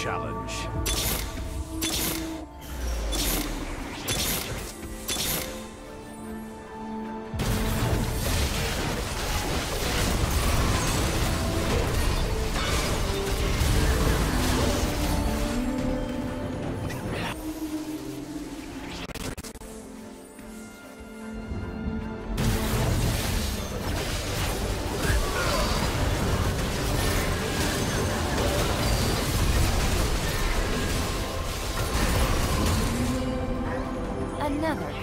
challenge. another.